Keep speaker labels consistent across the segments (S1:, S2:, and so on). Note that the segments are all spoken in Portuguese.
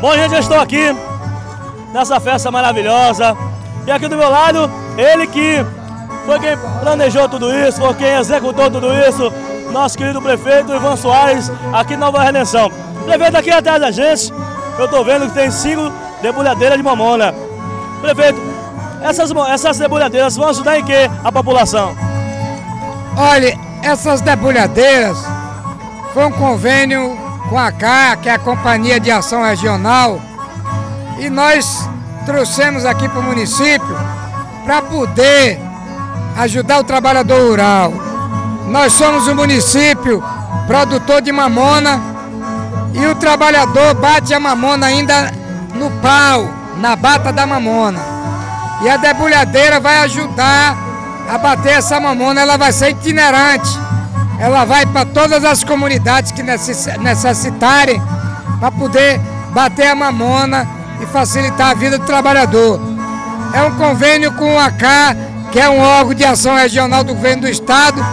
S1: Bom, gente, eu estou aqui nessa festa maravilhosa. E aqui do meu lado, ele que foi quem planejou tudo isso, foi quem executou tudo isso, nosso querido prefeito Ivan Soares, aqui em Nova Redenção. Prefeito, aqui atrás da gente, eu estou vendo que tem cinco debulhadeiras de mamona. Prefeito, essas, essas debulhadeiras vão ajudar em que a população?
S2: Olha, essas debulhadeiras foi um convênio com a CA, que é a Companhia de Ação Regional, e nós trouxemos aqui para o município para poder ajudar o trabalhador rural. Nós somos um município produtor de mamona e o trabalhador bate a mamona ainda no pau, na bata da mamona. E a debulhadeira vai ajudar a bater essa mamona, ela vai ser itinerante. Ela vai para todas as comunidades que necessitarem para poder bater a mamona e facilitar a vida do trabalhador. É um convênio com o AK, que é um órgão de ação regional do governo do estado,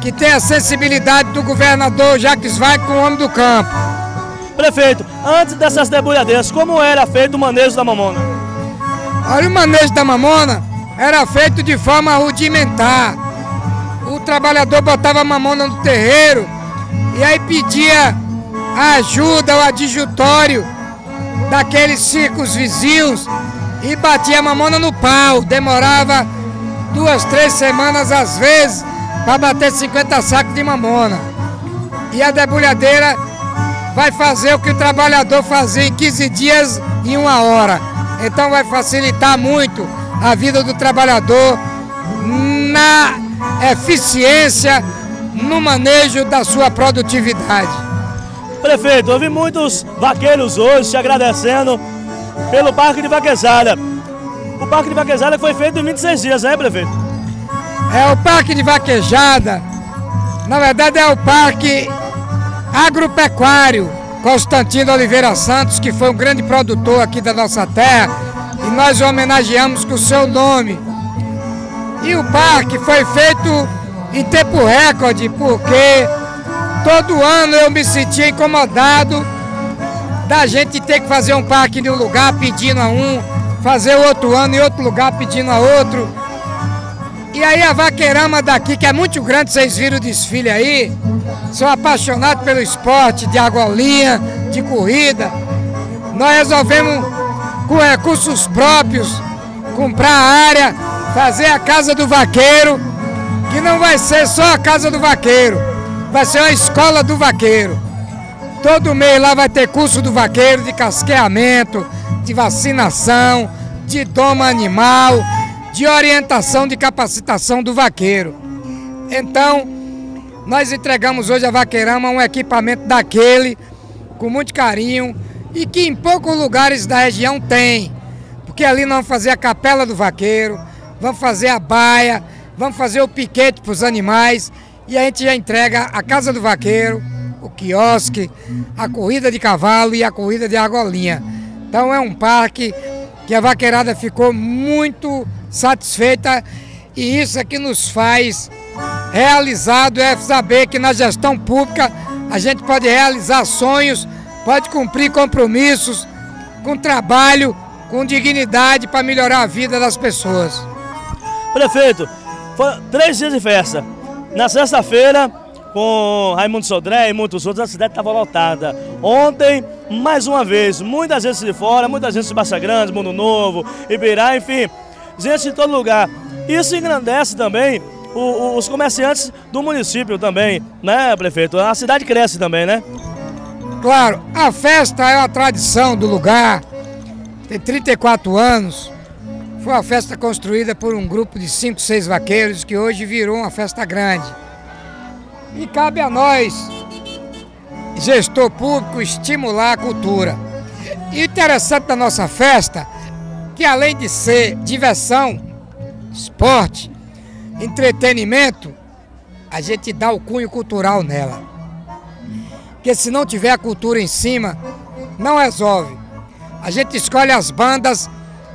S2: que tem a sensibilidade do governador Jacques Vai com o homem do campo.
S1: Prefeito, antes dessas debulhadeiras, como era feito o manejo da mamona?
S2: Olha, o manejo da mamona era feito de forma rudimentar. O trabalhador botava a mamona no terreiro e aí pedia a ajuda, o adjutório daqueles circos vizinhos e batia a mamona no pau. Demorava duas, três semanas às vezes para bater 50 sacos de mamona. E a debulhadeira vai fazer o que o trabalhador fazia em 15 dias em uma hora. Então vai facilitar muito a vida do trabalhador na eficiência, no manejo da sua produtividade.
S1: Prefeito, ouvi muitos vaqueiros hoje te agradecendo pelo Parque de Vaquejada. O Parque de Vaquejada foi feito em 26 dias, né, prefeito?
S2: É o Parque de Vaquejada, na verdade é o Parque agropecuário Constantino Oliveira Santos, que foi um grande produtor aqui da nossa terra, e nós o homenageamos com o seu nome. E o parque foi feito em tempo recorde, porque todo ano eu me sentia incomodado da gente ter que fazer um parque em um lugar pedindo a um, fazer outro ano em outro lugar pedindo a outro. E aí a vaqueirama daqui, que é muito grande, vocês viram o desfile aí, sou apaixonado pelo esporte de argolinha, de corrida. Nós resolvemos, com recursos próprios, comprar a área, fazer a Casa do Vaqueiro, que não vai ser só a Casa do Vaqueiro, vai ser a Escola do Vaqueiro. Todo mês lá vai ter curso do vaqueiro, de casqueamento, de vacinação, de doma animal, de orientação de capacitação do vaqueiro. Então, nós entregamos hoje a Vaqueirama um equipamento daquele, com muito carinho, e que em poucos lugares da região tem. Porque ali nós vamos fazer a capela do vaqueiro, vamos fazer a baia, vamos fazer o piquete para os animais, e a gente já entrega a casa do vaqueiro, o quiosque, a corrida de cavalo e a corrida de argolinha. Então é um parque que a vaqueirada ficou muito satisfeita e isso é que nos faz realizado é saber que na gestão pública a gente pode realizar sonhos, pode cumprir compromissos com trabalho, com dignidade para melhorar a vida das pessoas.
S1: Prefeito, foram três dias de festa. Na sexta-feira, com Raimundo Sodré e muitos outros, a cidade estava lotada. Ontem, mais uma vez, muita gente de fora, muita gente de Baixa Grande, Mundo Novo, Ibirá, enfim, gente de todo lugar. Isso engrandece também o, o, os comerciantes do município também, né, prefeito? A cidade cresce também, né?
S2: Claro, a festa é uma tradição do lugar, tem 34 anos. Foi uma festa construída por um grupo de 5, 6 vaqueiros que hoje virou uma festa grande. E cabe a nós, gestor público, estimular a cultura. E interessante da nossa festa, que além de ser diversão, esporte, entretenimento, a gente dá o cunho cultural nela. Porque se não tiver a cultura em cima, não resolve. A gente escolhe as bandas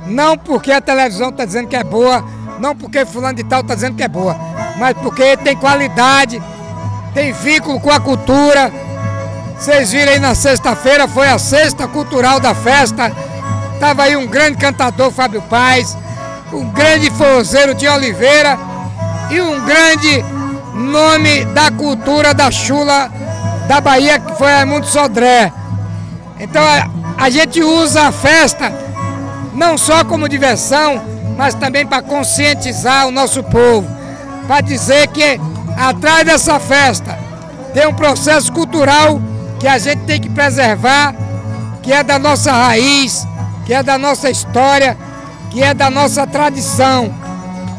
S2: não porque a televisão está dizendo que é boa, não porque fulano de tal está dizendo que é boa, mas porque tem qualidade, tem vínculo com a cultura Vocês viram aí na sexta-feira, foi a sexta cultural da festa. Tava aí um grande cantador, Fábio Paz, um grande forrozeiro de Oliveira e um grande nome da cultura da chula da Bahia, que foi Raimundo Sodré. Então a, a gente usa a festa não só como diversão, mas também para conscientizar o nosso povo, para dizer que atrás dessa festa tem um processo cultural que a gente tem que preservar, que é da nossa raiz, que é da nossa história, que é da nossa tradição.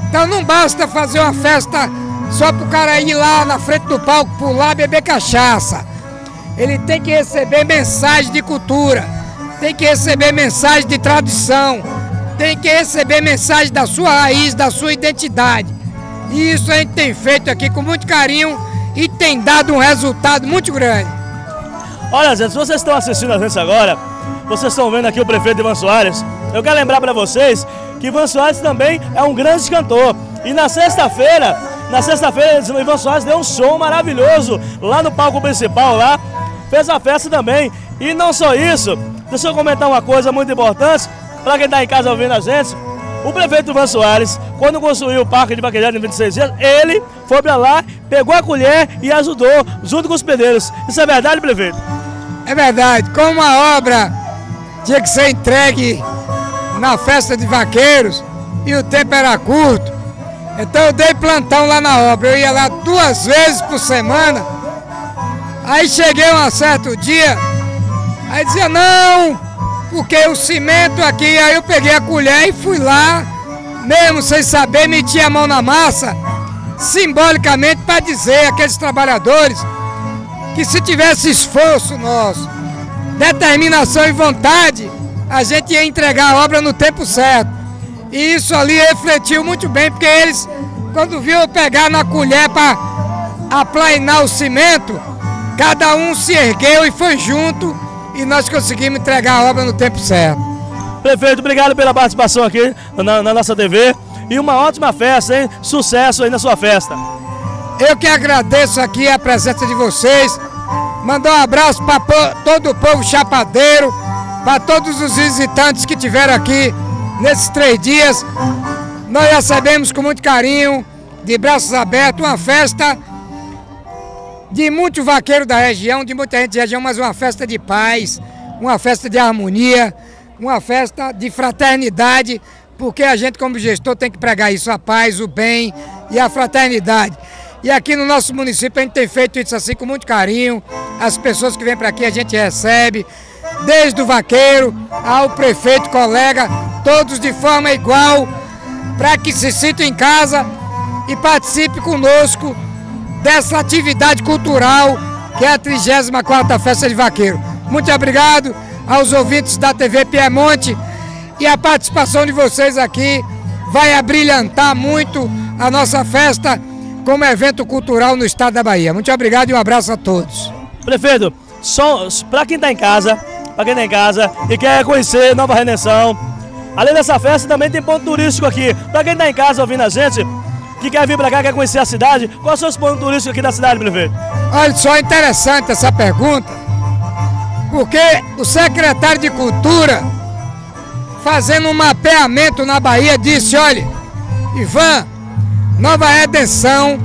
S2: Então não basta fazer uma festa só para o cara ir lá na frente do palco, pular, beber cachaça. Ele tem que receber mensagem de cultura, tem que receber mensagem de tradição, tem que receber mensagem da sua raiz, da sua identidade. E isso a gente tem feito aqui com muito carinho e tem dado um resultado muito grande.
S1: Olha, gente, se vocês estão assistindo a gente agora, vocês estão vendo aqui o prefeito Ivan Soares. Eu quero lembrar para vocês que Ivan Soares também é um grande cantor. E na sexta-feira, na sexta-feira, o Ivan Soares deu um show maravilhoso lá no palco principal, lá. Fez a festa também. E não só isso, deixa eu comentar uma coisa muito importante para quem está em casa ouvindo a gente. O prefeito Ivan Soares, quando construiu o Parque de Vaquejada em 26 dias, ele foi para lá, pegou a colher e ajudou, junto com os pedreiros. Isso é verdade, prefeito?
S2: É verdade. Como a obra tinha que ser entregue na festa de vaqueiros e o tempo era curto, então eu dei plantão lá na obra. Eu ia lá duas vezes por semana. Aí cheguei um certo dia, aí dizia, não, porque o cimento aqui, aí eu peguei a colher e fui lá, mesmo sem saber, meti a mão na massa, simbolicamente para dizer àqueles trabalhadores que se tivesse esforço nosso, determinação e vontade, a gente ia entregar a obra no tempo certo. E isso ali refletiu muito bem, porque eles, quando viu eu pegar na colher para aplainar o cimento, cada um se ergueu e foi junto e nós conseguimos entregar a obra no tempo certo.
S1: Prefeito, obrigado pela participação aqui na, na nossa TV e uma ótima festa, hein? Sucesso aí na sua festa.
S2: Eu que agradeço aqui a presença de vocês. Mandar um abraço para todo o povo chapadeiro, para todos os visitantes que tiveram aqui nesses três dias. Nós recebemos com muito carinho, de braços abertos, uma festa de muito vaqueiro da região, de muita gente da região, mas uma festa de paz, uma festa de harmonia, uma festa de fraternidade, porque a gente como gestor tem que pregar isso, a paz, o bem e a fraternidade. E aqui no nosso município a gente tem feito isso assim com muito carinho. As pessoas que vêm para aqui a gente recebe, desde o vaqueiro ao prefeito, colega, todos de forma igual, para que se sintam em casa e participe conosco dessa atividade cultural que é a 34ª Festa de Vaqueiro. Muito obrigado aos ouvintes da TV Piemonte e a participação de vocês aqui vai abrilhantar muito a nossa festa como evento cultural no estado da Bahia. Muito obrigado e um abraço a todos.
S1: Prefeito, para quem está em casa, para quem está em casa e quer conhecer Nova Redenção, além dessa festa também tem ponto turístico aqui. Para quem está em casa ouvindo a gente, que quer vir para cá, quer conhecer a cidade, quais são os pontos turísticos aqui da cidade, prefeito?
S2: Olha só, interessante essa pergunta, porque o secretário de Cultura, fazendo um mapeamento na Bahia, disse, olha, Ivan, Nova Redenção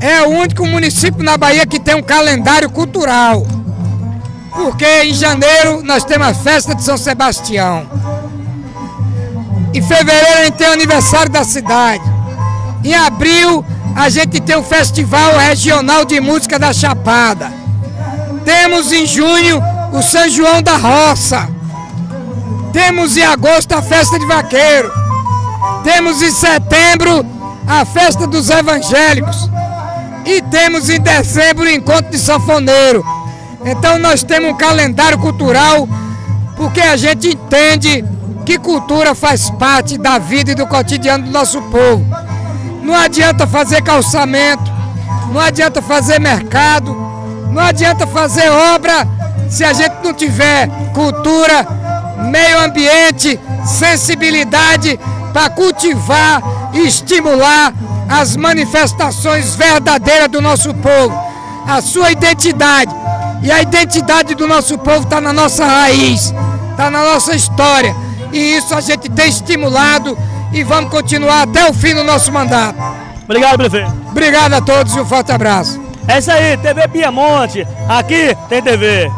S2: é o único município na Bahia que tem um calendário cultural. Porque em janeiro nós temos a festa de São Sebastião. Em fevereiro a gente tem o aniversário da cidade. Em abril, a gente tem o Festival Regional de Música da Chapada. Temos em junho o São João da Roça. Temos em agosto a Festa de Vaqueiro. Temos em setembro a Festa dos Evangélicos. E temos em dezembro o Encontro de Sanfoneiro. Então nós temos um calendário cultural porque a gente entende que cultura faz parte da vida e do cotidiano do nosso povo. Não adianta fazer calçamento, não adianta fazer mercado, não adianta fazer obra se a gente não tiver cultura, meio ambiente, sensibilidade para cultivar e estimular as manifestações verdadeiras do nosso povo, a sua identidade. E a identidade do nosso povo está na nossa raiz, está na nossa história. E isso a gente tem estimulado e vamos continuar até o fim do nosso mandato.
S1: Obrigado, prefeito.
S2: Obrigado a todos e um forte abraço.
S1: É isso aí, TV Piamonte. Aqui tem TV.